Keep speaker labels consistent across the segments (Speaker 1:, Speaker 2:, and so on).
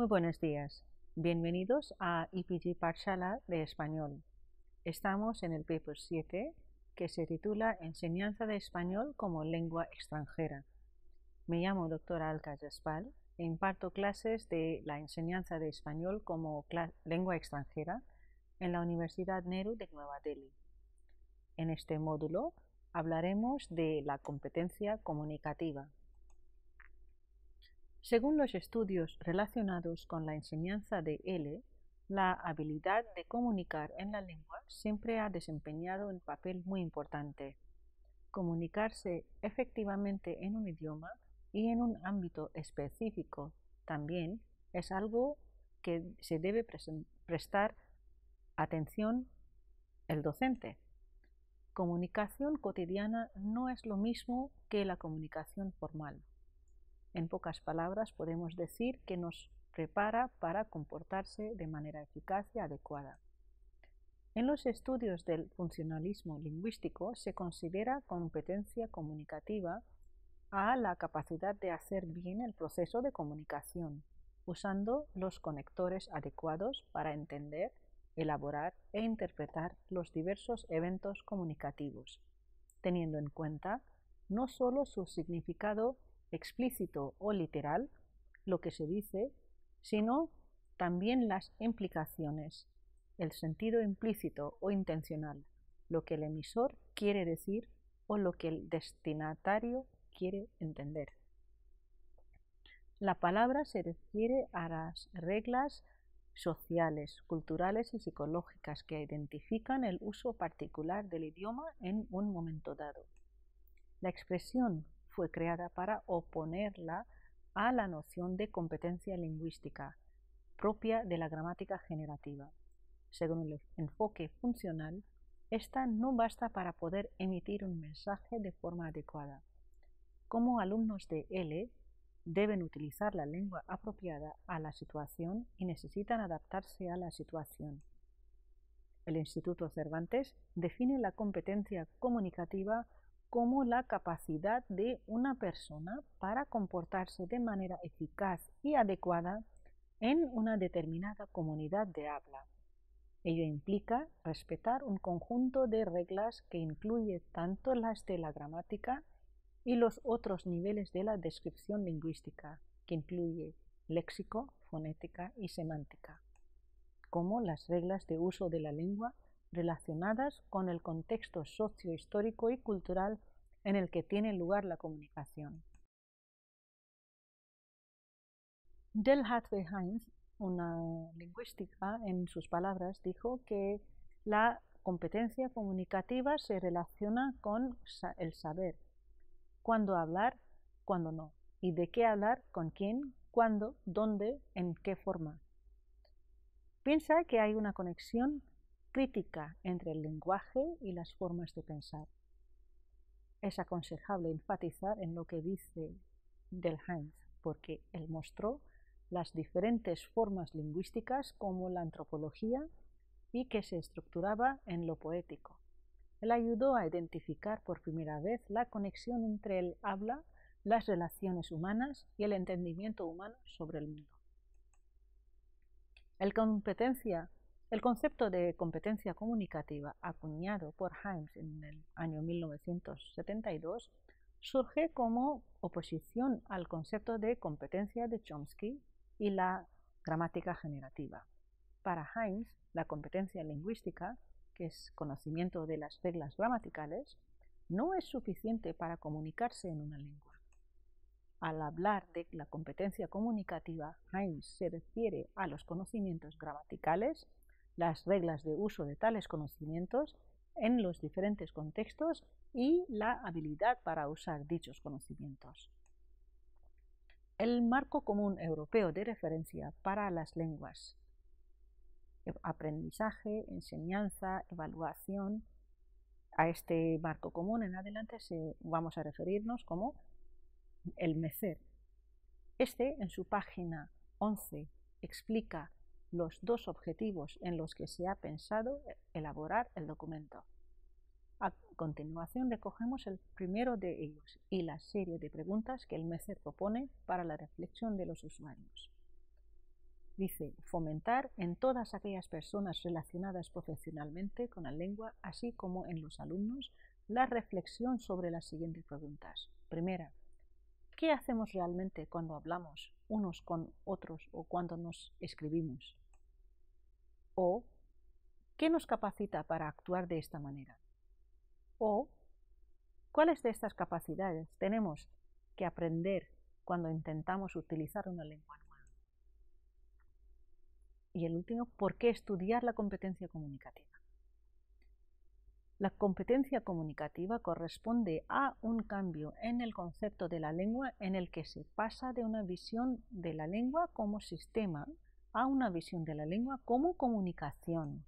Speaker 1: Muy buenos días. Bienvenidos a IPG Parshala de español. Estamos en el paper 7 que se titula Enseñanza de español como lengua extranjera. Me llamo doctora Yaspal e imparto clases de la enseñanza de español como lengua extranjera en la Universidad Nehru de Nueva Delhi. En este módulo hablaremos de la competencia comunicativa. Según los estudios relacionados con la enseñanza de L, la habilidad de comunicar en la lengua siempre ha desempeñado un papel muy importante. Comunicarse efectivamente en un idioma y en un ámbito específico también es algo que se debe prestar atención el docente. Comunicación cotidiana no es lo mismo que la comunicación formal. En pocas palabras podemos decir que nos prepara para comportarse de manera eficaz y adecuada. En los estudios del funcionalismo lingüístico se considera competencia comunicativa a la capacidad de hacer bien el proceso de comunicación, usando los conectores adecuados para entender, elaborar e interpretar los diversos eventos comunicativos, teniendo en cuenta no solo su significado explícito o literal, lo que se dice, sino también las implicaciones, el sentido implícito o intencional, lo que el emisor quiere decir o lo que el destinatario quiere entender. La palabra se refiere a las reglas sociales, culturales y psicológicas que identifican el uso particular del idioma en un momento dado. La expresión fue creada para oponerla a la noción de competencia lingüística propia de la gramática generativa. Según el enfoque funcional, esta no basta para poder emitir un mensaje de forma adecuada. Como alumnos de L, deben utilizar la lengua apropiada a la situación y necesitan adaptarse a la situación. El Instituto Cervantes define la competencia comunicativa como la capacidad de una persona para comportarse de manera eficaz y adecuada en una determinada comunidad de habla. Ello implica respetar un conjunto de reglas que incluye tanto las de la gramática y los otros niveles de la descripción lingüística, que incluye léxico, fonética y semántica, como las reglas de uso de la lengua relacionadas con el contexto sociohistórico y cultural en el que tiene lugar la comunicación. Del Hathaway Heinz, una lingüística, en sus palabras, dijo que la competencia comunicativa se relaciona con el saber, cuándo hablar, cuándo no, y de qué hablar, con quién, cuándo, dónde, en qué forma. Piensa que hay una conexión crítica entre el lenguaje y las formas de pensar. Es aconsejable enfatizar en lo que dice Delheinz, porque él mostró las diferentes formas lingüísticas como la antropología y que se estructuraba en lo poético. Él ayudó a identificar por primera vez la conexión entre el habla, las relaciones humanas y el entendimiento humano sobre el mundo. El competencia el concepto de competencia comunicativa, acuñado por Himes en el año 1972, surge como oposición al concepto de competencia de Chomsky y la gramática generativa. Para Himes, la competencia lingüística, que es conocimiento de las reglas gramaticales, no es suficiente para comunicarse en una lengua. Al hablar de la competencia comunicativa, Himes se refiere a los conocimientos gramaticales las reglas de uso de tales conocimientos en los diferentes contextos y la habilidad para usar dichos conocimientos. El marco común europeo de referencia para las lenguas, aprendizaje, enseñanza, evaluación, a este marco común en adelante vamos a referirnos como el MECER. Este en su página 11 explica los dos objetivos en los que se ha pensado elaborar el documento. A continuación recogemos el primero de ellos y la serie de preguntas que el MECER propone para la reflexión de los usuarios. Dice, fomentar en todas aquellas personas relacionadas profesionalmente con la lengua, así como en los alumnos, la reflexión sobre las siguientes preguntas. Primera, ¿qué hacemos realmente cuando hablamos unos con otros o cuando nos escribimos? O, ¿qué nos capacita para actuar de esta manera? O, ¿cuáles de estas capacidades tenemos que aprender cuando intentamos utilizar una lengua y el último, ¿por qué estudiar la competencia comunicativa? La competencia comunicativa corresponde a un cambio en el concepto de la lengua en el que se pasa de una visión de la lengua como sistema a una visión de la lengua como comunicación.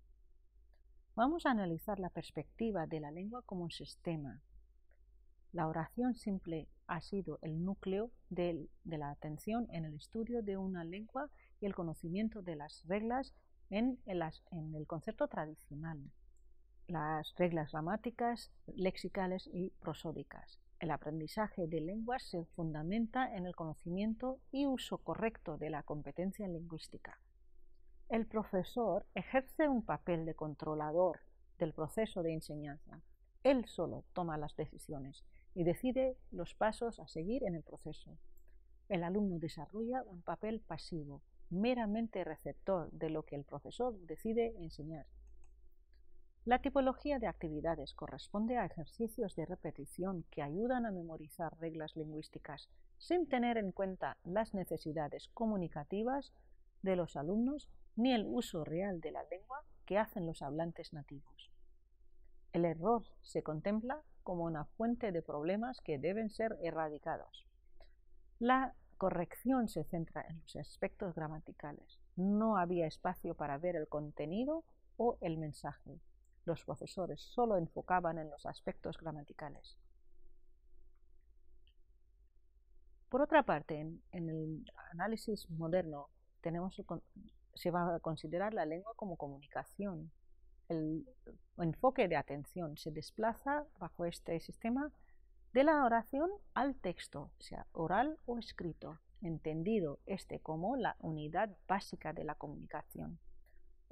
Speaker 1: Vamos a analizar la perspectiva de la lengua como un sistema. La oración simple ha sido el núcleo de, la atención en el estudio de una lengua y el conocimiento de las reglas en, el concepto tradicional, las reglas gramáticas, lexicales y prosódicas. El aprendizaje de lenguas se fundamenta en el conocimiento y uso correcto de la competencia lingüística. El profesor ejerce un papel de controlador del proceso de enseñanza. Él solo toma las decisiones y decide los pasos a seguir en el proceso. El alumno desarrolla un papel pasivo, meramente receptor de lo que el profesor decide enseñar. La tipología de actividades corresponde a ejercicios de repetición que ayudan a memorizar reglas lingüísticas sin tener en cuenta las necesidades comunicativas de los alumnos ni el uso real de la lengua que hacen los hablantes nativos. El error se contempla como una fuente de problemas que deben ser erradicados. La corrección se centra en los aspectos gramaticales. No había espacio para ver el contenido o el mensaje. Los profesores solo enfocaban en los aspectos gramaticales. Por otra parte, en, el análisis moderno se va a considerar la lengua como comunicación. El enfoque de atención se desplaza bajo este sistema de la oración al texto, sea oral o escrito, entendido este como la unidad básica de la comunicación.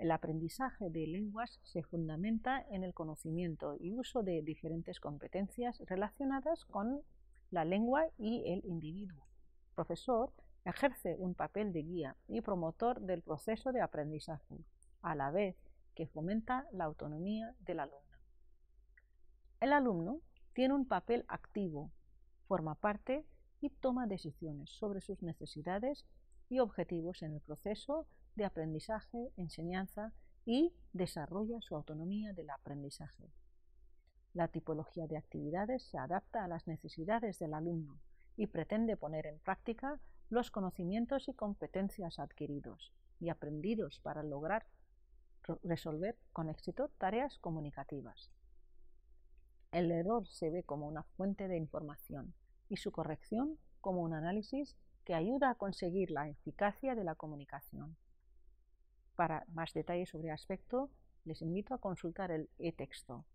Speaker 1: El aprendizaje de lenguas se fundamenta en el conocimiento y uso de diferentes competencias relacionadas con la lengua y el individuo. El profesor ejerce un papel de guía y promotor del proceso de aprendizaje, a la vez que fomenta la autonomía del alumno. El alumno tiene un papel activo, forma parte y toma decisiones sobre sus necesidades y objetivos en el proceso de aprendizaje, enseñanza y desarrolla su autonomía del aprendizaje. La tipología de actividades se adapta a las necesidades del alumno y pretende poner en práctica los conocimientos y competencias adquiridos y aprendidos para lograr resolver con éxito tareas comunicativas. El error se ve como una fuente de información y su corrección como un análisis que ayuda a conseguir la eficacia de la comunicación. Para más detalles sobre aspecto, les invito a consultar el e-texto.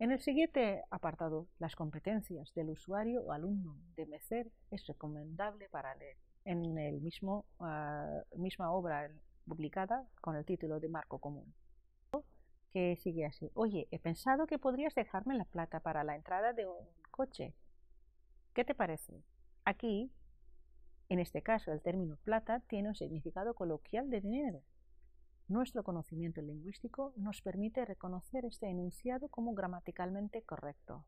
Speaker 1: En el siguiente apartado, las competencias del usuario o alumno de MECER es recomendable para leer en el mismo, uh, misma obra publicada con el título de Marco Común que sigue así. Oye, he pensado que podrías dejarme la plata para la entrada de un coche. ¿Qué te parece? Aquí, en este caso, el término plata tiene un significado coloquial de dinero. Nuestro conocimiento lingüístico nos permite reconocer este enunciado como gramaticalmente correcto.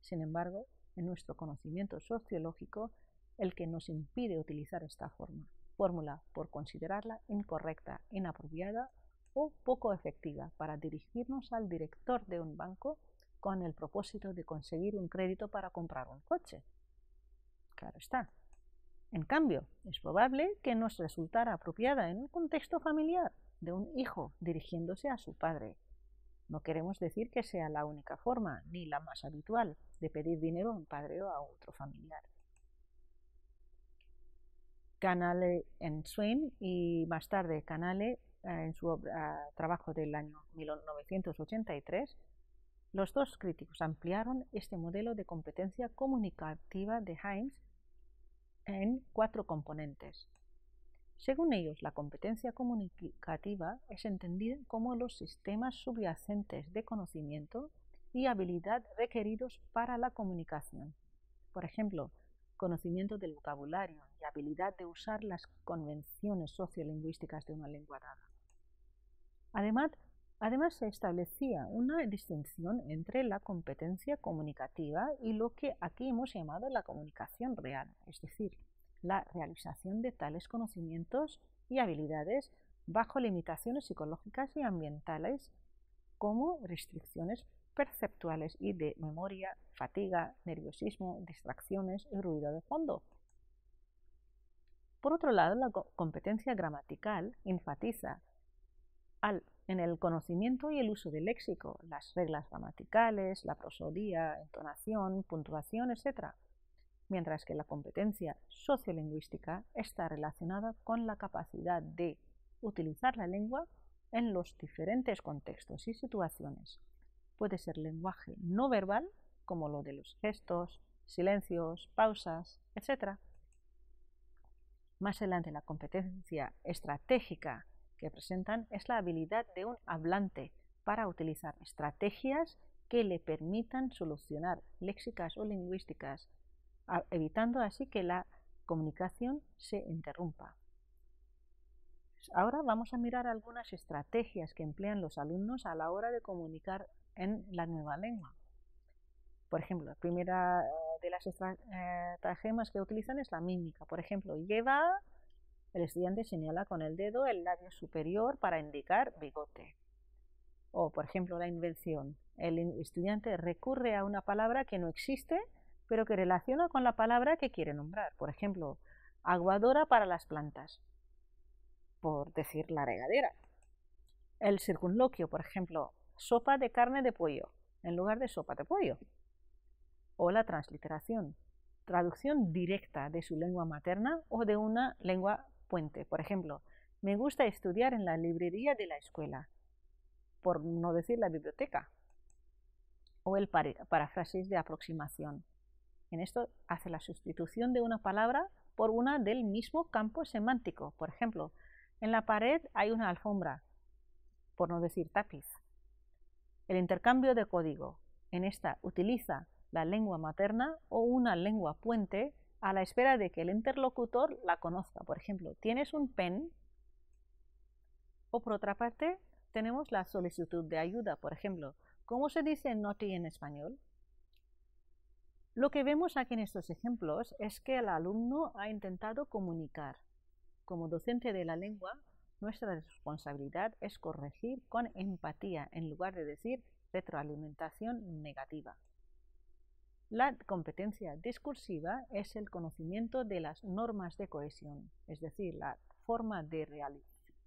Speaker 1: Sin embargo, en nuestro conocimiento sociológico, el que nos impide utilizar esta forma, fórmula por considerarla incorrecta, inapropiada o poco efectiva para dirigirnos al director de un banco con el propósito de conseguir un crédito para comprar un coche. Claro está. En cambio, es probable que nos resultara apropiada en un contexto familiar de un hijo dirigiéndose a su padre. No queremos decir que sea la única forma, ni la más habitual, de pedir dinero a un padre o a otro familiar. Canale en Swain y más tarde Canale en su trabajo del año 1983, los dos críticos ampliaron este modelo de competencia comunicativa de Heinz en cuatro componentes. Según ellos, la competencia comunicativa es entendida como los sistemas subyacentes de conocimiento y habilidad requeridos para la comunicación. Por ejemplo, conocimiento del vocabulario y habilidad de usar las convenciones sociolingüísticas de una lengua dada. Además, además, se establecía una distinción entre la competencia comunicativa y lo que aquí hemos llamado la comunicación real, es decir, la realización de tales conocimientos y habilidades bajo limitaciones psicológicas y ambientales como restricciones perceptuales y de memoria, fatiga, nerviosismo, distracciones y ruido de fondo. Por otro lado, la competencia gramatical enfatiza en el conocimiento y el uso del léxico, las reglas gramaticales, la prosodía, entonación, puntuación, etc mientras que la competencia sociolingüística está relacionada con la capacidad de utilizar la lengua en los diferentes contextos y situaciones. Puede ser lenguaje no verbal, como lo de los gestos, silencios, pausas, etc. Más adelante, la competencia estratégica que presentan es la habilidad de un hablante para utilizar estrategias que le permitan solucionar léxicas o lingüísticas evitando así que la comunicación se interrumpa. Ahora vamos a mirar algunas estrategias que emplean los alumnos a la hora de comunicar en la nueva lengua. Por ejemplo, la primera eh, de las estratagemas que utilizan es la mímica. Por ejemplo, lleva, el estudiante señala con el dedo el labio superior para indicar bigote. O, por ejemplo, la invención. El estudiante recurre a una palabra que no existe pero que relaciona con la palabra que quiere nombrar. Por ejemplo, aguadora para las plantas, por decir la regadera. El circunloquio, por ejemplo, sopa de carne de pollo, en lugar de sopa de pollo. O la transliteración, traducción directa de su lengua materna o de una lengua puente. Por ejemplo, me gusta estudiar en la librería de la escuela, por no decir la biblioteca. O el paráfrasis de aproximación. En esto hace la sustitución de una palabra por una del mismo campo semántico. Por ejemplo, en la pared hay una alfombra, por no decir tapiz. El intercambio de código. En esta utiliza la lengua materna o una lengua puente a la espera de que el interlocutor la conozca. Por ejemplo, ¿tienes un pen? O por otra parte, tenemos la solicitud de ayuda. Por ejemplo, ¿cómo se dice noti en español? Lo que vemos aquí en estos ejemplos es que el alumno ha intentado comunicar. Como docente de la lengua, nuestra responsabilidad es corregir con empatía en lugar de decir retroalimentación negativa. La competencia discursiva es el conocimiento de las normas de cohesión, es decir, la forma de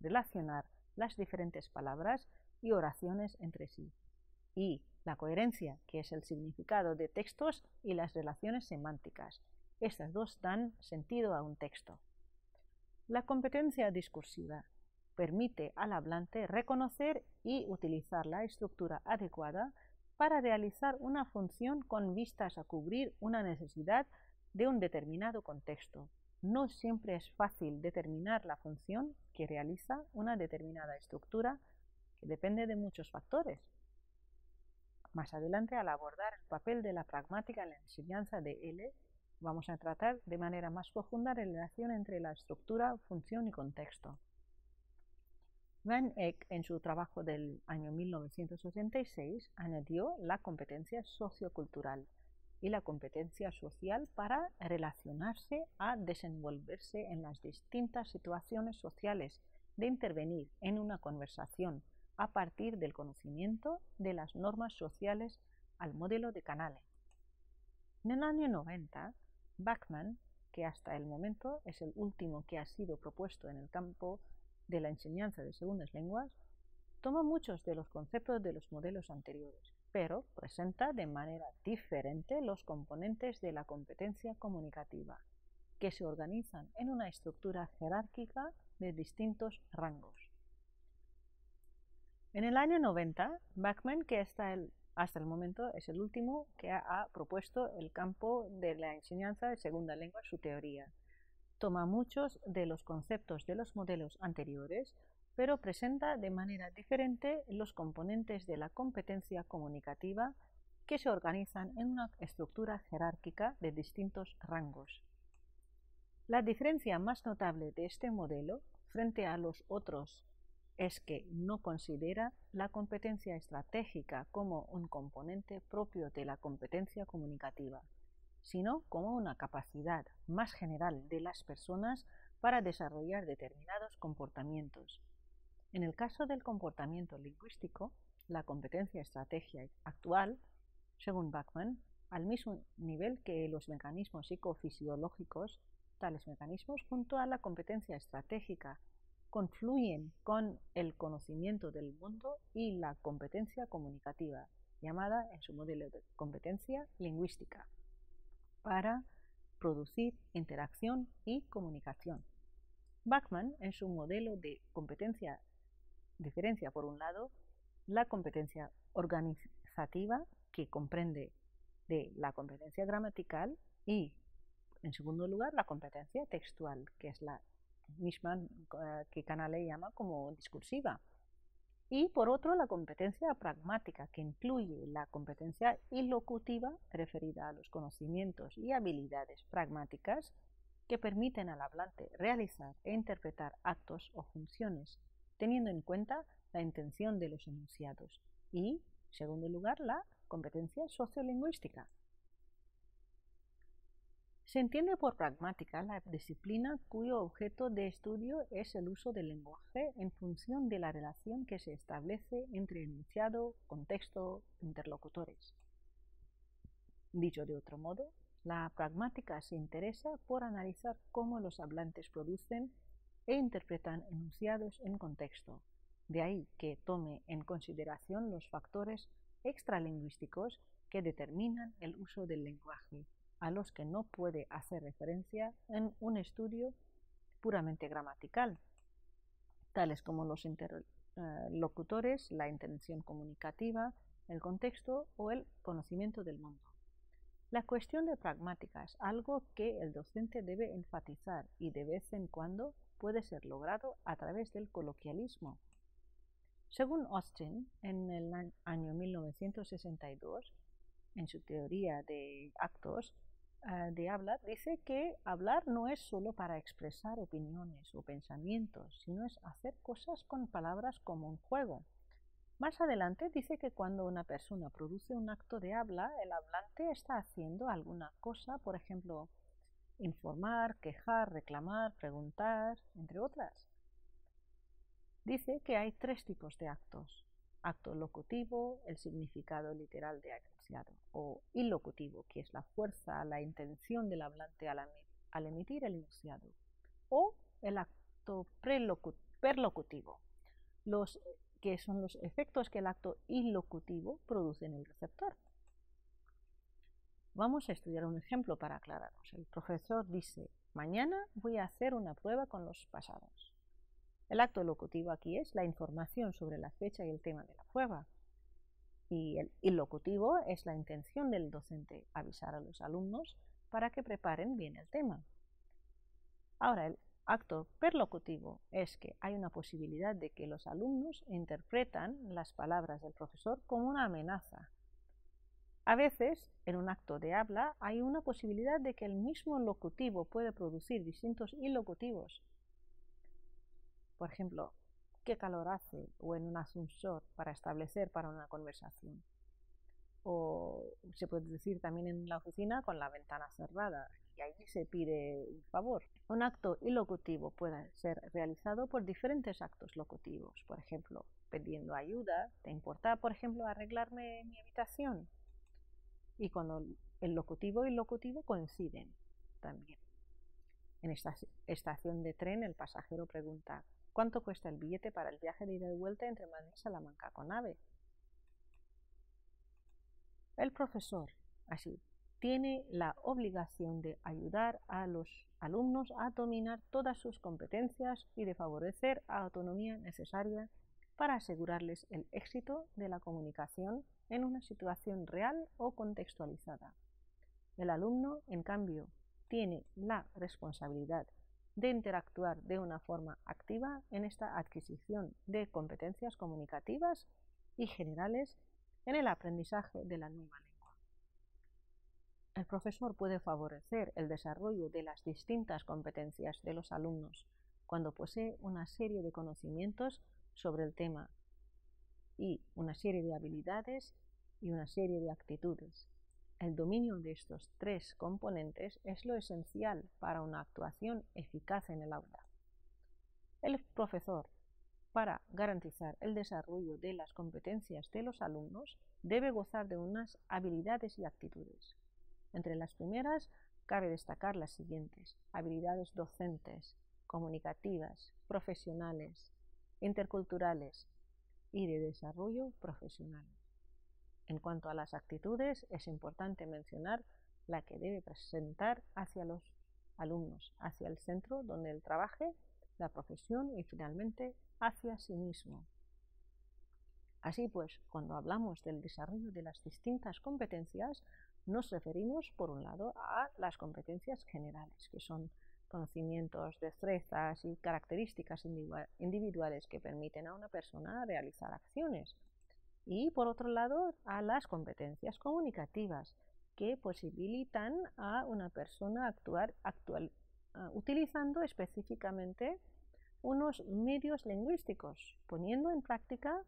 Speaker 1: relacionar las diferentes palabras y oraciones entre sí. Y la coherencia, que es el significado de textos y las relaciones semánticas. Estas dos dan sentido a un texto. La competencia discursiva permite al hablante reconocer y utilizar la estructura adecuada para realizar una función con vistas a cubrir una necesidad de un determinado contexto. No siempre es fácil determinar la función que realiza una determinada estructura que depende de muchos factores, más adelante, al abordar el papel de la pragmática en la enseñanza de L, vamos a tratar de manera más profunda la relación entre la estructura, función y contexto. Van Eck, en su trabajo del año 1986, añadió la competencia sociocultural y la competencia social para relacionarse a desenvolverse en las distintas situaciones sociales, de intervenir en una conversación a partir del conocimiento de las normas sociales al modelo de Canale. En el año 90, Bachmann, que hasta el momento es el último que ha sido propuesto en el campo de la enseñanza de segundas lenguas, toma muchos de los conceptos de los modelos anteriores, pero presenta de manera diferente los componentes de la competencia comunicativa, que se organizan en una estructura jerárquica de distintos rangos. En el año 90, Bachmann, que hasta el, hasta el momento es el último que ha, propuesto el campo de la enseñanza de segunda lengua, su teoría. Toma muchos de los conceptos de los modelos anteriores, pero presenta de manera diferente los componentes de la competencia comunicativa que se organizan en una estructura jerárquica de distintos rangos. La diferencia más notable de este modelo frente a los otros es que no considera la competencia estratégica como un componente propio de la competencia comunicativa, sino como una capacidad más general de las personas para desarrollar determinados comportamientos. En el caso del comportamiento lingüístico, la competencia estratégica actual según Bachman, al mismo nivel que los mecanismos psicofisiológicos, tales mecanismos, junto a la competencia estratégica, confluyen con el conocimiento del mundo y la competencia comunicativa, llamada en su modelo de competencia lingüística, para producir interacción y comunicación. Bachman, en su modelo de competencia, diferencia por un lado la competencia organizativa que comprende de la competencia gramatical y, en segundo lugar, la competencia textual, que es la misma eh, que Canale llama como discursiva. Y por otro, la competencia pragmática, que incluye la competencia ilocutiva referida a los conocimientos y habilidades pragmáticas que permiten al hablante realizar e interpretar actos o funciones, teniendo en cuenta la intención de los enunciados. Y, en segundo lugar, la competencia sociolingüística. Se entiende por pragmática la disciplina cuyo objeto de estudio es el uso del lenguaje en función de la relación que se establece entre enunciado, contexto, interlocutores. Dicho de otro modo, la pragmática se interesa por analizar cómo los hablantes producen e interpretan enunciados en contexto. De ahí que tome en consideración los factores extralingüísticos que determinan el uso del lenguaje, a los que no puede hacer referencia en un estudio puramente gramatical, tales como los interlocutores, la intención comunicativa, el contexto o el conocimiento del mundo. La cuestión de pragmática es algo que el docente debe enfatizar y de vez en cuando puede ser logrado a través del coloquialismo, según Austin, en el año 1962, en su teoría de actos eh, de hablar, dice que hablar no es solo para expresar opiniones o pensamientos, sino es hacer cosas con palabras como un juego. Más adelante dice que cuando una persona produce un acto de habla, el hablante está haciendo alguna cosa, por ejemplo, informar, quejar, reclamar, preguntar, entre otras dice que hay tres tipos de actos. Acto locutivo, el significado literal de enunciado, o ilocutivo, que es la fuerza, la intención del hablante al, emitir el enunciado, o el acto perlocutivo, los que son los efectos que el acto ilocutivo produce en el receptor. Vamos a estudiar un ejemplo para aclararnos. El profesor dice, mañana voy a hacer una prueba con los pasados. El acto locutivo aquí es la información sobre la fecha y el tema de la prueba. Y el ilocutivo es la intención del docente avisar a los alumnos para que preparen bien el tema. Ahora, el acto perlocutivo es que hay una posibilidad de que los alumnos interpretan las palabras del profesor como una amenaza. A veces, en un acto de habla, hay una posibilidad de que el mismo locutivo puede producir distintos ilocutivos por ejemplo, qué calor hace o en un ascensor para establecer para una conversación. O se puede decir también en la oficina con la ventana cerrada y ahí se pide un favor. Un acto ilocutivo puede ser realizado por diferentes actos locutivos, por ejemplo, pidiendo ayuda, ¿te importa, por ejemplo, arreglarme mi habitación? Y cuando el locutivo y el locutivo coinciden también. En esta estación de tren el pasajero pregunta ¿Cuánto cuesta el billete para el viaje de ida y vuelta entre Madrid y Salamanca con AVE? El profesor, así, tiene la obligación de ayudar a los alumnos a dominar todas sus competencias y de favorecer la autonomía necesaria para asegurarles el éxito de la comunicación en una situación real o contextualizada. El alumno, en cambio, tiene la responsabilidad de interactuar de una forma activa en esta adquisición de competencias comunicativas y generales en el aprendizaje de la nueva lengua. El profesor puede favorecer el desarrollo de las distintas competencias de los alumnos cuando posee una serie de conocimientos sobre el tema y una serie de habilidades y una serie de actitudes. El dominio de estos tres componentes es lo esencial para una actuación eficaz en el aula. El profesor, para garantizar el desarrollo de las competencias de los alumnos, debe gozar de unas habilidades y actitudes. Entre las primeras, cabe destacar las siguientes. Habilidades docentes, comunicativas, profesionales, interculturales y de desarrollo profesional. En cuanto a las actitudes, es importante mencionar la que debe presentar hacia los alumnos, hacia el centro donde él trabaje, la profesión y finalmente hacia sí mismo. Así pues, cuando hablamos del desarrollo de las distintas competencias, nos referimos, por un lado, a las competencias generales, que son conocimientos, destrezas y características individuales que permiten a una persona realizar acciones y por otro lado a las competencias comunicativas que posibilitan a una persona actuar actual, ah, utilizando específicamente unos medios lingüísticos, poniendo en práctica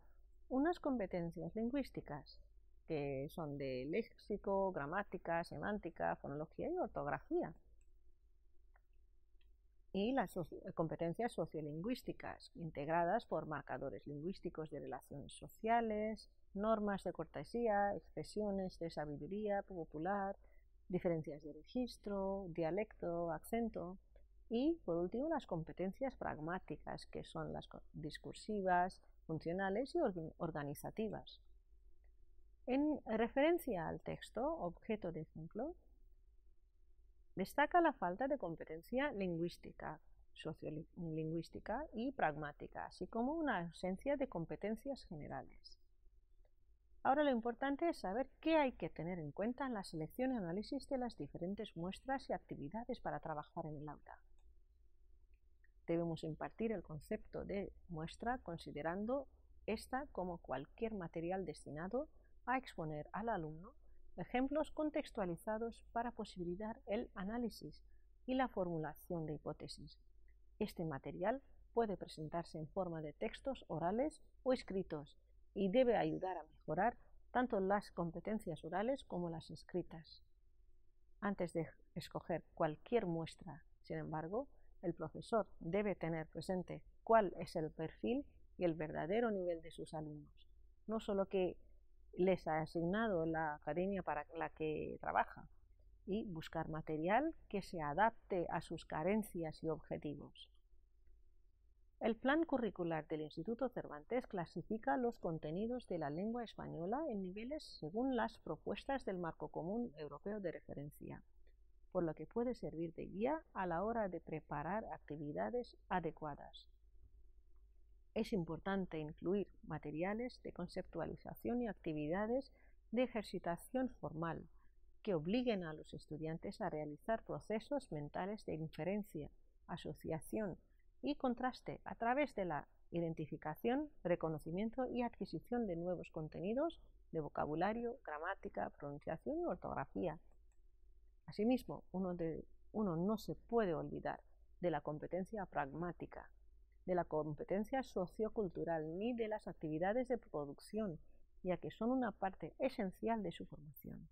Speaker 1: unas competencias lingüísticas que son de léxico, gramática, semántica, fonología y ortografía y las competencias sociolingüísticas, integradas por marcadores lingüísticos de relaciones sociales, normas de cortesía, expresiones de sabiduría popular, diferencias de registro, dialecto, acento, y por último las competencias pragmáticas, que son las discursivas, funcionales y organizativas. En referencia al texto, objeto de ejemplo, Destaca la falta de competencia lingüística, sociolingüística y pragmática, así como una ausencia de competencias generales. Ahora lo importante es saber qué hay que tener en cuenta en la selección y análisis de las diferentes muestras y actividades para trabajar en el aula. Debemos impartir el concepto de muestra considerando esta como cualquier material destinado a exponer al alumno ejemplos contextualizados para posibilitar el análisis y la formulación de hipótesis. Este material puede presentarse en forma de textos orales o escritos y debe ayudar a mejorar tanto las competencias orales como las escritas. Antes de escoger cualquier muestra, sin embargo, el profesor debe tener presente cuál es el perfil y el verdadero nivel de sus alumnos. No solo que les ha asignado la academia para la que trabaja y buscar material que se adapte a sus carencias y objetivos. El plan curricular del Instituto Cervantes clasifica los contenidos de la lengua española en niveles según las propuestas del Marco Común Europeo de Referencia, por lo que puede servir de guía a la hora de preparar actividades adecuadas es importante incluir materiales de conceptualización y actividades de ejercitación formal que obliguen a los estudiantes a realizar procesos mentales de inferencia, asociación y contraste a través de la identificación, reconocimiento y adquisición de nuevos contenidos de vocabulario, gramática, pronunciación y ortografía. Asimismo, uno, no se puede olvidar de la competencia pragmática, de la competencia sociocultural ni de las actividades de producción, ya que son una parte esencial de su formación.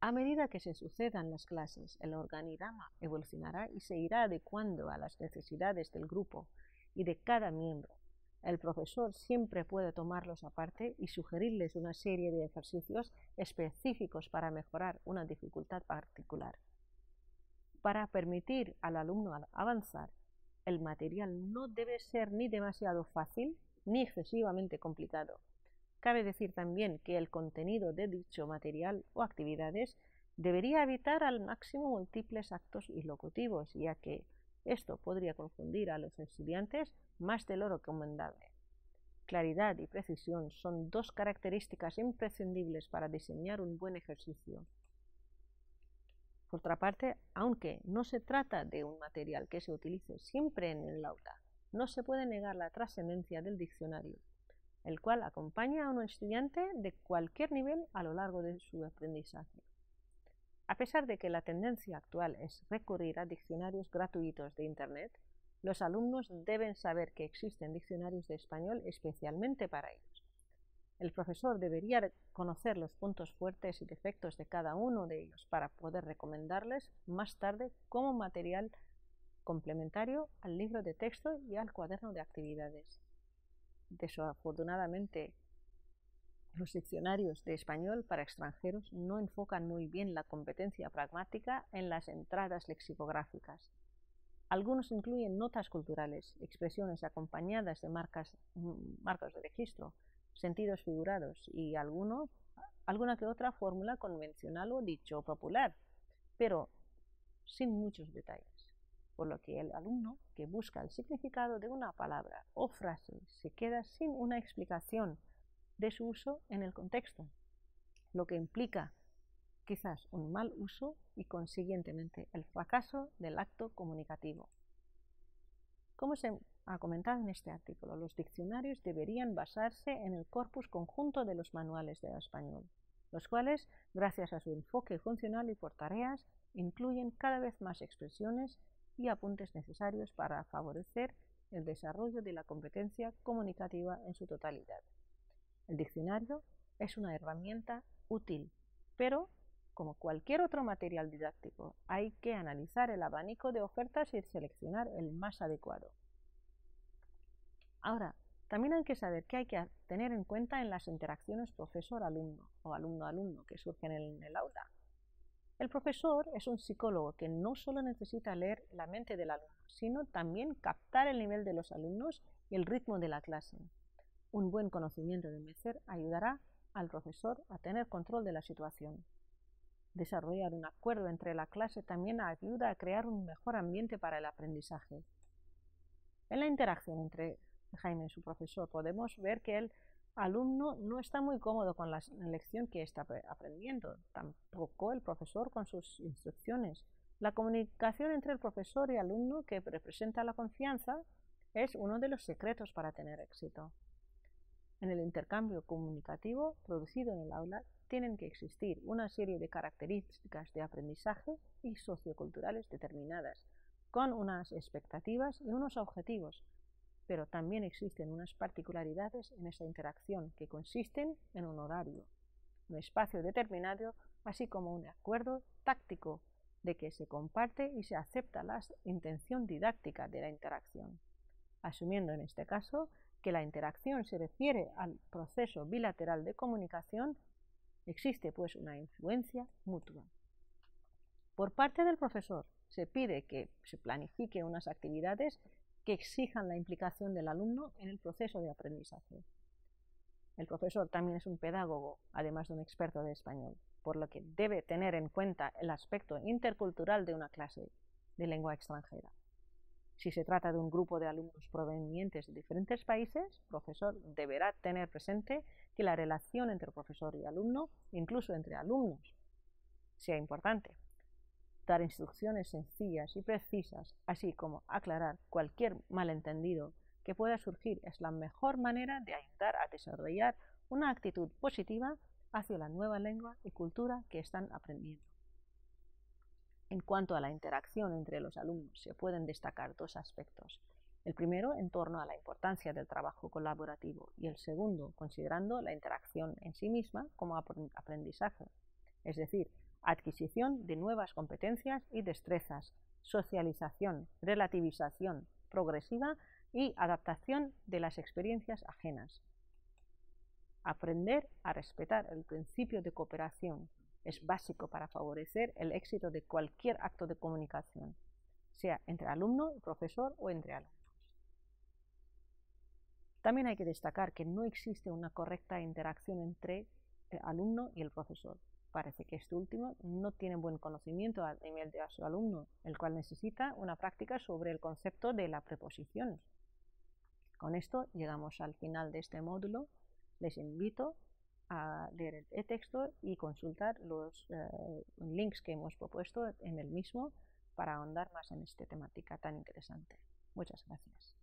Speaker 1: A medida que se sucedan las clases, el organigrama evolucionará y se irá adecuando a las necesidades del grupo y de cada miembro. El profesor siempre puede tomarlos aparte y sugerirles una serie de ejercicios específicos para mejorar una dificultad particular. Para permitir al alumno avanzar el material no debe ser ni demasiado fácil ni excesivamente complicado. Cabe decir también que el contenido de dicho material o actividades debería evitar al máximo múltiples actos ilocutivos, ya que esto podría confundir a los estudiantes más de lo recomendable. Claridad y precisión son dos características imprescindibles para diseñar un buen ejercicio. Por otra parte, aunque no se trata de un material que se utilice siempre en el aula, no se puede negar la trascendencia del diccionario, el cual acompaña a un estudiante de cualquier nivel a lo largo de su aprendizaje. A pesar de que la tendencia actual es recurrir a diccionarios gratuitos de Internet, los alumnos deben saber que existen diccionarios de español especialmente para ellos. El profesor debería conocer los puntos fuertes y defectos de cada uno de ellos para poder recomendarles más tarde como material complementario al libro de texto y al cuaderno de actividades. Desafortunadamente, los diccionarios de español para extranjeros no enfocan muy bien la competencia pragmática en las entradas lexicográficas, algunos incluyen notas culturales, expresiones acompañadas de marcas, mm, de registro, sentidos figurados y alguno, alguna que otra fórmula convencional o dicho popular, pero sin muchos detalles, por lo que el alumno que busca el significado de una palabra o frase se queda sin una explicación de su uso en el contexto, lo que implica quizás un mal uso y consiguientemente el fracaso del acto comunicativo. Como se ha comentado en este artículo, los diccionarios deberían basarse en el corpus conjunto de los manuales de español, los cuales, gracias a su enfoque funcional y por tareas, incluyen cada vez más expresiones y apuntes necesarios para favorecer el desarrollo de la competencia comunicativa en su totalidad. El diccionario es una herramienta útil, pero como cualquier otro material didáctico, hay que analizar el abanico de ofertas y seleccionar el más adecuado. Ahora, también hay que saber qué hay que tener en cuenta en las interacciones profesor-alumno o alumno-alumno que surgen en el aula. El profesor es un psicólogo que no solo necesita leer la mente del alumno, sino también captar el nivel de los alumnos y el ritmo de la clase. Un buen conocimiento de Mecer ayudará al profesor a tener control de la situación. Desarrollar un acuerdo entre la clase también ayuda a crear un mejor ambiente para el aprendizaje. En la interacción entre Jaime su profesor podemos ver que el alumno no está muy cómodo con la lección que está aprendiendo, tampoco el profesor con sus instrucciones. La comunicación entre el profesor y alumno que representa la confianza es uno de los secretos para tener éxito. En el intercambio comunicativo producido en el aula tienen que existir una serie de características de aprendizaje y socioculturales determinadas, con unas expectativas y unos objetivos, pero también existen unas particularidades en esa interacción que consisten en un horario, un espacio determinado, así como un acuerdo táctico de que se comparte y se acepta la intención didáctica de la interacción, asumiendo en este caso que la interacción se refiere al proceso bilateral de comunicación Existe pues una influencia mutua. Por parte del profesor se pide que se planifique unas actividades que exijan la implicación del alumno en el proceso de aprendizaje. El profesor también es un pedagogo, además de un experto de español, por lo que debe tener en cuenta el aspecto intercultural de una clase de lengua extranjera. Si se trata de un grupo de alumnos provenientes de diferentes países, el profesor deberá tener presente que la relación entre profesor y alumno, incluso entre alumnos, sea importante. Dar instrucciones sencillas y precisas, así como aclarar cualquier malentendido que pueda surgir, es la mejor manera de ayudar a desarrollar una actitud positiva hacia la nueva lengua y cultura que están aprendiendo. En cuanto a la interacción entre los alumnos, se pueden destacar dos aspectos. El primero en torno a la importancia del trabajo colaborativo y el segundo considerando la interacción en sí misma como aprendizaje, es decir, adquisición de nuevas competencias y destrezas, socialización, relativización progresiva y adaptación de las experiencias ajenas. Aprender a respetar el principio de cooperación, es básico para favorecer el éxito de cualquier acto de comunicación, sea entre alumno profesor o entre alumnos. También hay que destacar que no existe una correcta interacción entre el alumno y el profesor. Parece que este último no tiene buen conocimiento a nivel de su alumno, el cual necesita una práctica sobre el concepto de la preposición. Con esto llegamos al final de este módulo. Les invito a leer el e-texto y consultar los eh, links que hemos propuesto en el mismo para ahondar más en esta temática tan interesante. Muchas gracias.